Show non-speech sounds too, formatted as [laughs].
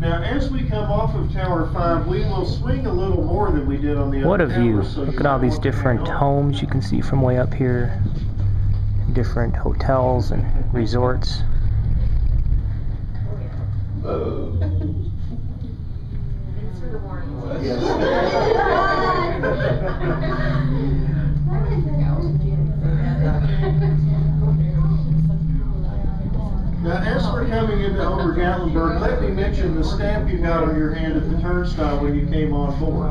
Now, as we come off of Tower 5, we will swing a little more than we did on the What a view. tower, so Look at all these different they homes you can see from way up here. Different hotels and resorts. Thanks for [laughs] the warning. Now, as we're coming into Ober Gatlinburg, let me mention the stamp you got on your hand at the turnstile when you came on board.